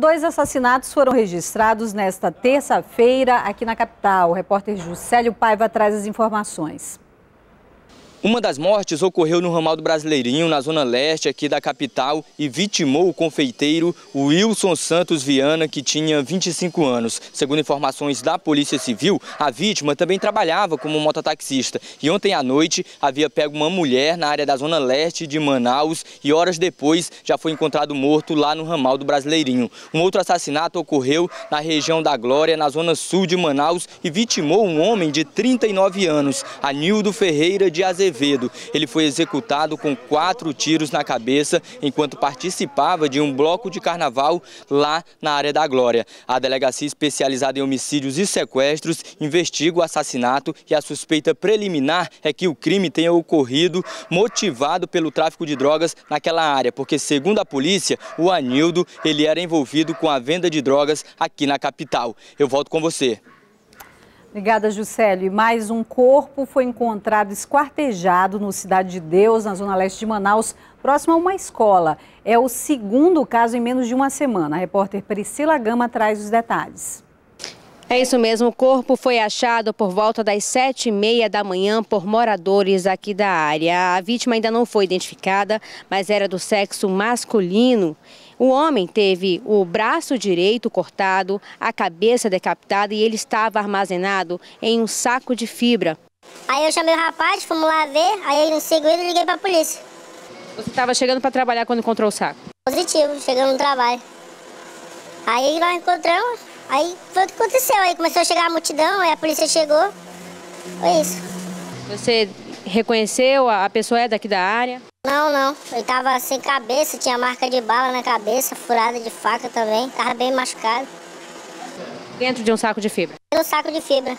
Dois assassinatos foram registrados nesta terça-feira aqui na capital. O repórter Juscelio Paiva traz as informações. Uma das mortes ocorreu no ramal do Brasileirinho, na zona leste aqui da capital, e vitimou o confeiteiro Wilson Santos Viana, que tinha 25 anos. Segundo informações da Polícia Civil, a vítima também trabalhava como mototaxista e ontem à noite havia pego uma mulher na área da zona leste de Manaus e horas depois já foi encontrado morto lá no ramal do Brasileirinho. Um outro assassinato ocorreu na região da Glória, na zona sul de Manaus, e vitimou um homem de 39 anos, Anildo Ferreira de Azevedo Azevedo. Ele foi executado com quatro tiros na cabeça enquanto participava de um bloco de carnaval lá na área da Glória. A delegacia especializada em homicídios e sequestros investiga o assassinato e a suspeita preliminar é que o crime tenha ocorrido motivado pelo tráfico de drogas naquela área, porque segundo a polícia, o Anildo ele era envolvido com a venda de drogas aqui na capital. Eu volto com você. Obrigada, Juscelio. E mais um corpo foi encontrado esquartejado no Cidade de Deus, na zona leste de Manaus, próximo a uma escola. É o segundo caso em menos de uma semana. A repórter Priscila Gama traz os detalhes. É isso mesmo, o corpo foi achado por volta das sete e meia da manhã por moradores aqui da área. A vítima ainda não foi identificada, mas era do sexo masculino. O homem teve o braço direito cortado, a cabeça decapitada e ele estava armazenado em um saco de fibra. Aí eu chamei o rapaz, fomos lá ver, aí no segundo liguei para a polícia. Você estava chegando para trabalhar quando encontrou o saco? Positivo, chegando no trabalho. Aí nós encontramos, Aí foi o que aconteceu. Aí começou a chegar a multidão, aí a polícia chegou. Foi isso. Você reconheceu a pessoa é daqui da área? Não, não. Ele tava sem cabeça, tinha marca de bala na cabeça, furada de faca também. Tava bem machucado. Dentro de um saco de fibra? Um saco de fibra.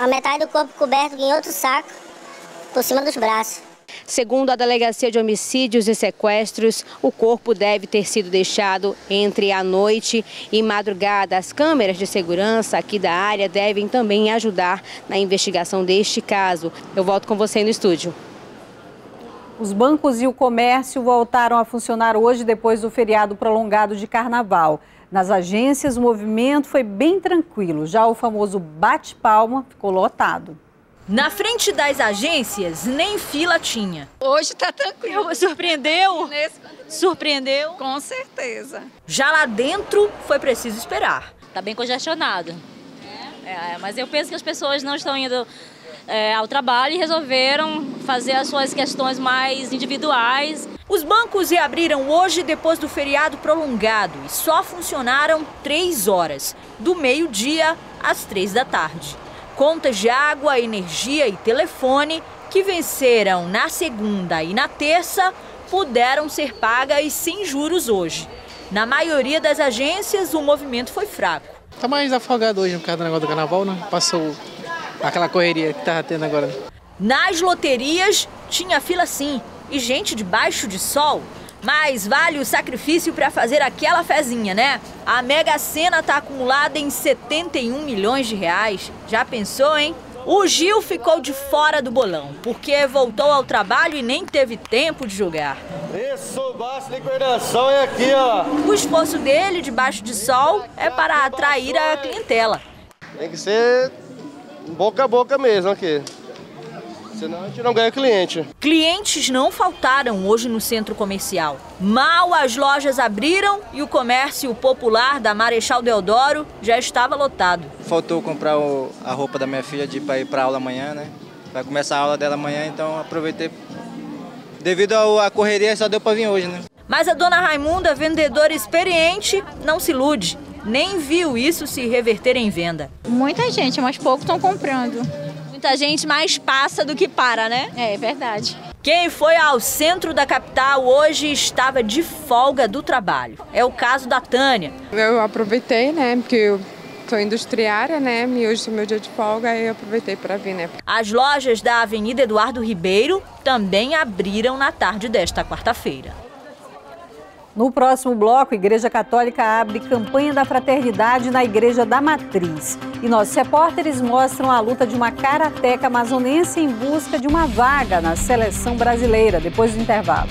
A metade do corpo coberto em outro saco, por cima dos braços. Segundo a Delegacia de Homicídios e Sequestros, o corpo deve ter sido deixado entre a noite e madrugada. As câmeras de segurança aqui da área devem também ajudar na investigação deste caso. Eu volto com você no estúdio. Os bancos e o comércio voltaram a funcionar hoje depois do feriado prolongado de carnaval. Nas agências, o movimento foi bem tranquilo. Já o famoso bate-palma ficou lotado. Na frente das agências, nem fila tinha. Hoje tá tranquilo. Surpreendeu? Surpreendeu? Com certeza. Já lá dentro, foi preciso esperar. Tá bem congestionado. É? É, mas eu penso que as pessoas não estão indo é, ao trabalho e resolveram fazer as suas questões mais individuais. Os bancos reabriram hoje depois do feriado prolongado e só funcionaram três horas, do meio-dia às três da tarde. Contas de água, energia e telefone que venceram na segunda e na terça puderam ser pagas sem juros hoje. Na maioria das agências, o movimento foi fraco. Tá mais afogado hoje por causa do negócio do carnaval, né? Passou aquela correria que tava tendo agora. Nas loterias, tinha fila sim, e gente debaixo de sol mas vale o sacrifício para fazer aquela fezinha, né? A Mega Sena está acumulada em 71 milhões de reais. Já pensou, hein? O Gil ficou de fora do bolão, porque voltou ao trabalho e nem teve tempo de jogar. Isso, baixo liquidação é aqui, ó. O esforço dele, debaixo de sol, é para atrair a clientela. Tem que ser boca a boca mesmo aqui. Senão a gente não ganha cliente. Clientes não faltaram hoje no centro comercial. Mal as lojas abriram e o comércio popular da Marechal Deodoro já estava lotado. Faltou comprar o, a roupa da minha filha de para ir para aula amanhã, né? Vai começar a aula dela amanhã, então aproveitei. Devido à correria, só deu para vir hoje, né? Mas a dona Raimunda, vendedora experiente, não se ilude. Nem viu isso se reverter em venda. Muita gente, mas poucos estão comprando muita gente mais passa do que para, né? É, é verdade. Quem foi ao centro da capital hoje estava de folga do trabalho. É o caso da Tânia. Eu aproveitei, né, porque eu sou industriária, né, e hoje é meu dia de folga, e eu aproveitei para vir, né. As lojas da Avenida Eduardo Ribeiro também abriram na tarde desta quarta-feira. No próximo bloco, a Igreja Católica abre campanha da fraternidade na Igreja da Matriz. E nossos repórteres mostram a luta de uma karateca amazonense em busca de uma vaga na seleção brasileira, depois do intervalo.